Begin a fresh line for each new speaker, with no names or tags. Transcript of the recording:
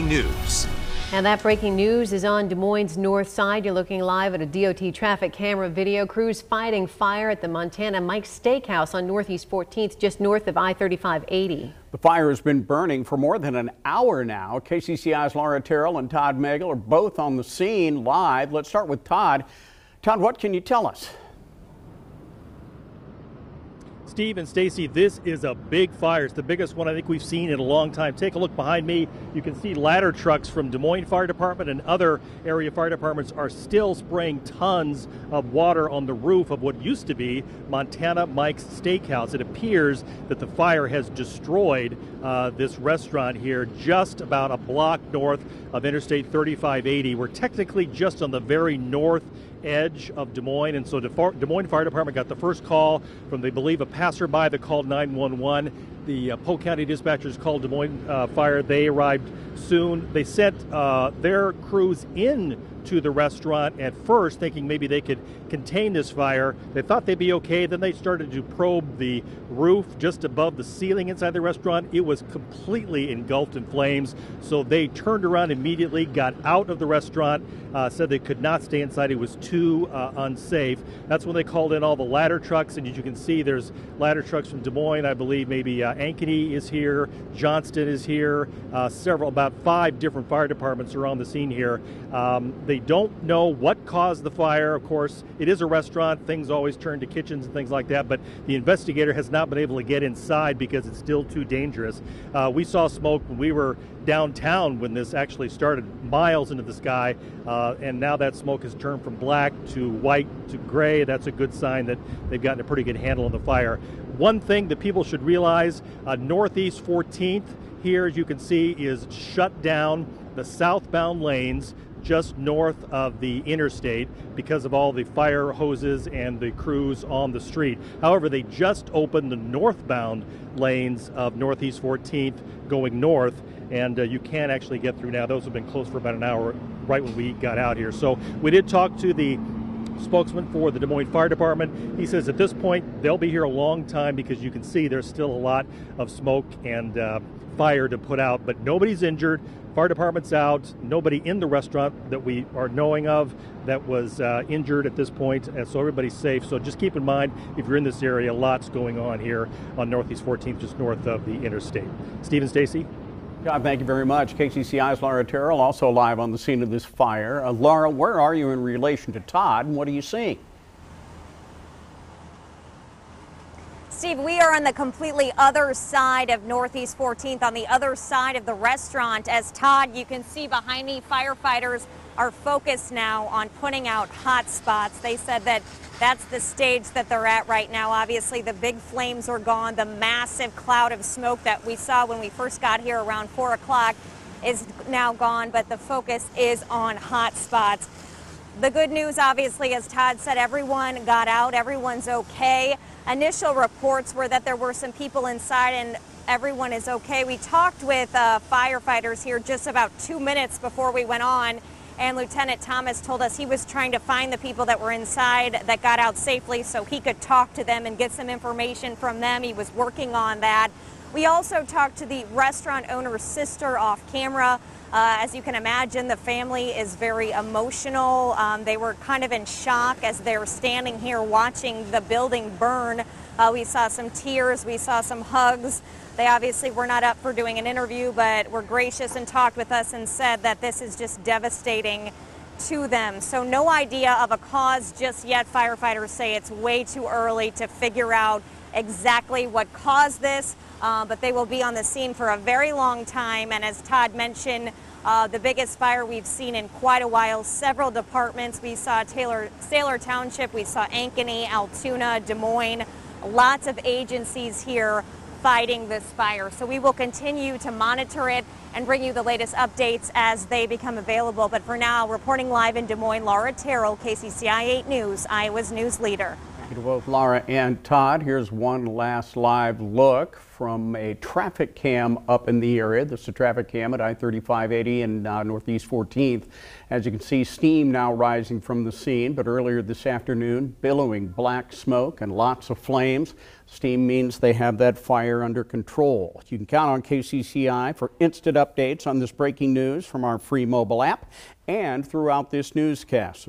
breaking news.
And that breaking news is on Des Moines' north side. You're looking live at a DOT traffic camera video. Crews fighting fire at the Montana Mike's Steakhouse on Northeast 14th, just north of I-3580.
The fire has been burning for more than an hour now. KCCI's Laura Terrell and Todd Magel are both on the scene live. Let's start with Todd. Todd, what can you tell us?
Steve and Stacy, this is a big fire. It's the biggest one I think we've seen in a long time. Take a look behind me. You can see ladder trucks from Des Moines Fire Department and other area fire departments are still spraying tons of water on the roof of what used to be Montana Mike's Steakhouse. It appears that the fire has destroyed uh, this restaurant here just about a block north of Interstate 3580. We're technically just on the very north edge of Des Moines. And so Des Moines Fire Department got the first call from, they believe, a passerby that called 911. The uh, Polk County dispatchers called Des Moines uh, Fire. They arrived soon. They sent uh, their crews in to the restaurant at first, thinking maybe they could contain this fire. They thought they'd be okay. Then they started to probe the roof just above the ceiling inside the restaurant. It was completely engulfed in flames. So they turned around immediately, got out of the restaurant, uh, said they could not stay inside. It was too uh, unsafe. That's when they called in all the ladder trucks. And as you can see, there's ladder trucks from Des Moines. I believe maybe uh, Ankeny is here, Johnston is here, uh, several, about five different fire departments are on the scene here. Um, they don't know what caused the fire. Of course, it is a restaurant. Things always turn to kitchens and things like that. But the investigator has not been able to get inside because it's still too dangerous. Uh, we saw smoke when we were downtown when this actually started, miles into the sky. Uh, and now that smoke has turned from black to white to gray. That's a good sign that they've gotten a pretty good handle on the fire. One thing that people should realize uh, Northeast 14th here, as you can see, is shut down the southbound lanes just north of the interstate because of all the fire hoses and the crews on the street. However, they just opened the northbound lanes of Northeast 14th going north, and uh, you can actually get through now. Those have been closed for about an hour right when we got out here. So we did talk to the spokesman for the Des Moines Fire Department. He says at this point they'll be here a long time because you can see there's still a lot of smoke and uh, fire to put out, but nobody's injured. Fire department's out. Nobody in the restaurant that we are knowing of that was uh, injured at this point, and so everybody's safe. So just keep in mind if you're in this area, lots going on here on Northeast 14th, just north of the interstate. Stephen Stacy.
God, thank you very much. KCCI's Laura Terrell also live on the scene of this fire. Uh, Laura, where are you in relation to Todd, and what are you seeing?
Steve, we are on the completely other side of Northeast 14th, on the other side of the restaurant. As Todd, you can see behind me, firefighters are focused now on putting out hot spots. They said that that's the stage that they're at right now. Obviously, the big flames are gone. The massive cloud of smoke that we saw when we first got here around 4 o'clock is now gone, but the focus is on hot spots. The good news, obviously, as Todd said, everyone got out. Everyone's okay. Initial reports were that there were some people inside and everyone is okay. We talked with uh, firefighters here just about two minutes before we went on, and Lieutenant Thomas told us he was trying to find the people that were inside that got out safely so he could talk to them and get some information from them. He was working on that. We also talked to the restaurant owner's sister off camera. Uh, as you can imagine, the family is very emotional. Um, they were kind of in shock as they were standing here watching the building burn. Uh, we saw some tears, we saw some hugs. They obviously were not up for doing an interview, but were gracious and talked with us and said that this is just devastating to them. So no idea of a cause just yet. Firefighters say it's way too early to figure out exactly what caused this uh, but they will be on the scene for a very long time. And as Todd mentioned, uh, the biggest fire we've seen in quite a while. Several departments. We saw Taylor, Saylor Township, we saw Ankeny, Altoona, Des Moines. Lots of agencies here fighting this fire. So we will continue to monitor it and bring you the latest updates as they become available. But for now, reporting live in Des Moines, Laura Terrell, KCCI 8 News, Iowa's news leader.
You to both Laura and Todd. Here's one last live look from a traffic cam up in the area. This is a traffic cam at I-3580 and uh, Northeast 14th. As you can see, steam now rising from the scene, but earlier this afternoon, billowing black smoke and lots of flames. Steam means they have that fire under control. You can count on KCCI for instant updates on this breaking news from our free mobile app and throughout this newscast. So